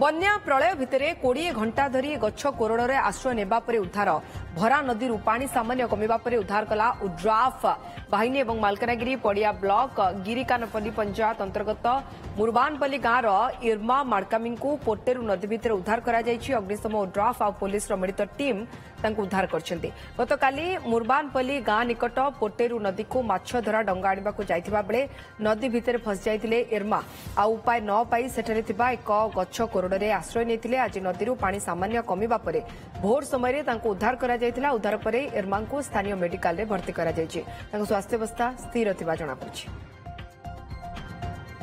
बन्या प्रलय भितरे कोड़े घंटा धरी गोरण से आश्रय ने उद्धार भरा नदी पा सामान्य कमे उद्धार कला उड्राफ बाहन और मलकानगिरी पड़िया ब्लक गिरिकानपल्ली पंचायत अंतर्गत मुर्वानपल्ली गांव इर्मा मार्कामी को पोटेरू नदी भितर उद्धार कर अग्निशम उड्राफ और पुलिस मिलित टीम उद्धार कर मुर्वानपल्ली गां निकट पोटे नदी को मछधरा डा आने नदी भितर फसी जाते इर्मा आ उपाय नई से एक गोर ଦୋଡ଼ରେ ଆଶ୍ରୟ ନେଇଥିଲେ ଆଜି ନଦୀରୁ ପାଣି ସାମାନ୍ୟ କମିବା ପରେ ଭୋର ସମୟରେ ତାଙ୍କୁ ଉଦ୍ଧାର କରାଯାଇଥିଲା ଉଦ୍ଧାର ପରେ ଇର୍ମାଙ୍କୁ ସ୍ଥାନୀୟ ମେଡିକାଲରେ ଭର୍ତ୍ତି କରାଯାଇଛି ତାଙ୍କ ସ୍ୱାସ୍ଥ୍ୟାବସ୍ଥା ସ୍ଥିର ଥିବା ଜଣାପଡ଼ିଛି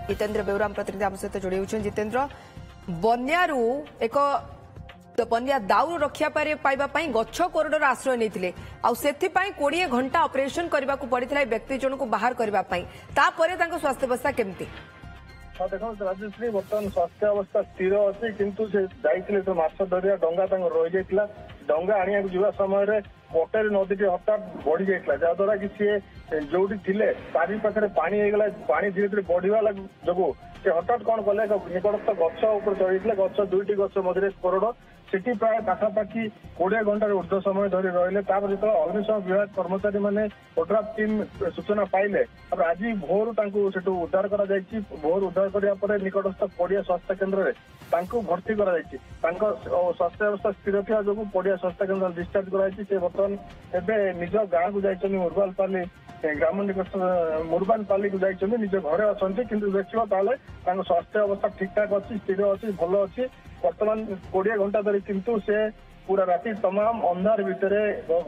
ଜିତେନ୍ଦ୍ର ବେଉରାମ ପ୍ରତିନିଧି ଆମ ସହିତ ଯୋଡ଼ି ହେଉଛନ୍ତି ଜିତେନ୍ଦ୍ର ବନ୍ୟାରୁ ଏକ ବନ୍ୟା ଦାଉରୁ ରକ୍ଷା ପାଇବା ପାଇଁ ଗଛ କୋରଡ଼ର ଆଶ୍ରୟ ନେଇଥିଲେ ଆଉ ସେଥିପାଇଁ କୋଡ଼ିଏ ଘଣ୍ଟା ଅପରେସନ କରିବାକୁ ପଡ଼ିଥିଲା ଏ ବ୍ୟକ୍ତି ଜଣକୁ ବାହାର କରିବା ପାଇଁ ତାପରେ ତାଙ୍କ ସ୍ୱାସ୍ଥ୍ୟାବସ୍ଥା କେମିତି ଦେଖନ୍ତୁ ରାଜଶ୍ରୀ ବର୍ତ୍ତମାନ ସ୍ୱାସ୍ଥ୍ୟ ଅବସ୍ଥା ସ୍ଥିର ଅଛି କିନ୍ତୁ ସେ ଯାଇଥିଲେ ସେ ମାଛ ଧରିବା ଡଙ୍ଗା ତାଙ୍କର ରହିଯାଇଥିଲା ଡଙ୍ଗା ଆଣିବାକୁ ଯିବା ସମୟରେ ପଟେରେ ନଦୀଟି ହଠାତ୍ ବଢି ଯାଇଥିଲା ଯାହାଦ୍ୱାରା କି ସିଏ ଯୋଉଠି ଥିଲେ ତାରି ପାଖରେ ପାଣି ହେଇଗଲା ପାଣି ଧୀରେ ଧୀରେ ବଢିବା ଯୋଗୁଁ ସେ ହଠାତ୍ କ'ଣ କଲେ ଏକ ନିକଟସ୍ଥ ଗଛ ଉପରେ ଚଢିଥିଲେ ଗଛ ଦୁଇଟି ଗଛ ମଧ୍ୟରେ ସ୍ଫୋରଣ ସେଠି ପ୍ରାୟ ପାଖାପାଖି କୋଡ଼ିଏ ଘଣ୍ଟାରେ ଉର୍ଦ୍ଧ୍ୱ ସମୟ ଧରି ରହିଲେ ତାପରେ ଯେତେବେଳେ ଅଗ୍ନିଶମ ବିଭାଗ କର୍ମଚାରୀମାନେ ଓଡ୍ରାଫ୍ ଟିମ୍ ସୂଚନା ପାଇଲେ ତାପରେ ଆଜି ଭୋରୁ ତାଙ୍କୁ ସେଠୁ ଉଦ୍ଧାର କରାଯାଇଛି ଭୋର ଉଦ୍ଧାର କରିବା ପରେ ନିକଟସ୍ଥ ପଡ଼ିଆ ସ୍ୱାସ୍ଥ୍ୟ କେନ୍ଦ୍ରରେ ତାଙ୍କୁ ଭର୍ତ୍ତି କରାଯାଇଛି ତାଙ୍କ ସ୍ୱାସ୍ଥ୍ୟ ସ୍ୱାସ୍ଥ୍ୟାବସ୍ଥା ସ୍ଥିର ଥିବା ଯୋଗୁଁ ପଡ଼ିଆ ସ୍ୱାସ୍ଥ୍ୟ କେନ୍ଦ୍ର ଡିସ୍ଚାର୍ଜ କରାଯାଇଛି ସେ ବର୍ତ୍ତମାନ ଏବେ ନିଜ ଗାଁକୁ ଯାଇଛନ୍ତି ମୁରବାଲ ପାଲି ଗ୍ରାମ ନିକଟ ମୁରବାନ ପାଲିକୁ ଯାଇଛନ୍ତି ନିଜ ଘରେ ଅଛନ୍ତି କିନ୍ତୁ ଦେଖିବ ତାହେଲେ ତାଙ୍କ ସ୍ୱାସ୍ଥ୍ୟ ଅବସ୍ଥା ଠିକ ଠାକ ଅଛି ସ୍ଥିର ଅଛି ଭଲ ଅଛି ବର୍ତ୍ତମାନ କୋଡିଏ ଘଣ୍ଟା ଧରି କିନ୍ତୁ ସେ ପୁରା ରାତି ତମାମ ଅନ୍ଧାର ଭିତରେ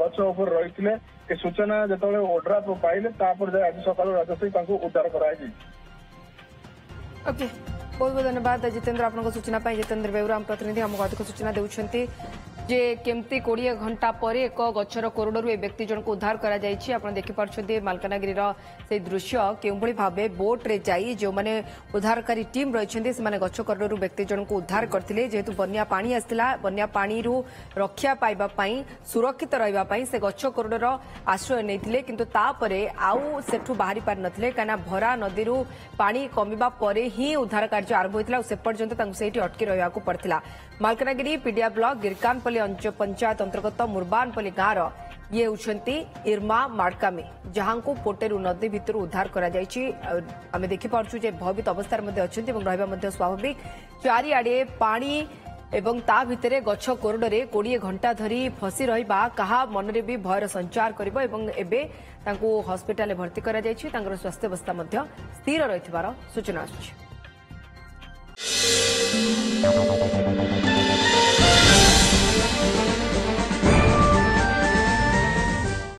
ଗଛ ଉପରେ ରହିଥିଲେ ଏ ସୂଚନା ଯେତେବେଳେ ଓଡ୍ରାପ ପାଇଲେ ତାପରେ ଯାଇ ଆଜି ସକାଳୁ ରାଜଶ୍ରୀ ତାଙ୍କୁ ଉଦ୍ଧାର କରାଯାଇଛି ବହୁତ ବହୁତ ଧନ୍ୟବାଦ ଜିତେନ୍ଦ୍ର ଆପଣଙ୍କ ସୂଚନା ପାଇଁ ଜିତେନ୍ଦ୍ର ବେହୁରା ଆମ ପ୍ରତିନିଧି ଆମକୁ ଅଧିକ ସୂଚନା ଦେଉଛନ୍ତି जे केमती कोड़े घंटा पर एक गचर कोरडर एक व्यक्ति जन को उद्धार कर देखिपारे मलकानगि से दृश्य क्यों भाव बोट्रे जो मैंने उद्धारकारी टीम रही गच्छर व्यक्ति जन को उद्धार करते जेहेतु बनिया पा आसला बनिया पा रक्षा पाइबा सुरक्षित रहा से गच्छर आश्रय नहीं कि बाहरी पार ना कहीं भरा नदी पा कम ही उद्धार कार्य आरंभ होता और से पर्यटन से अटकी रहा पड़ता मलकानगि पीडिया ब्लक गिरकानपल्ली पंचायत पंचायत अंतर्गत मुरबानपल्ली गांव ये इर्मा मार्कामी जहां पोटे नदी भितर उद्धार कर देखिपे भयभीत अवस्था अच्छा रहा स्वाभाविक चारिड़े पा एवं ता भितर गोरडर कोड़े घंटा धरी फसी रहा कहा मनरे भी भयर संचार कर हस्पिटा भर्ती कर स्वास्थ्यावस्था स्थिर रही सूचना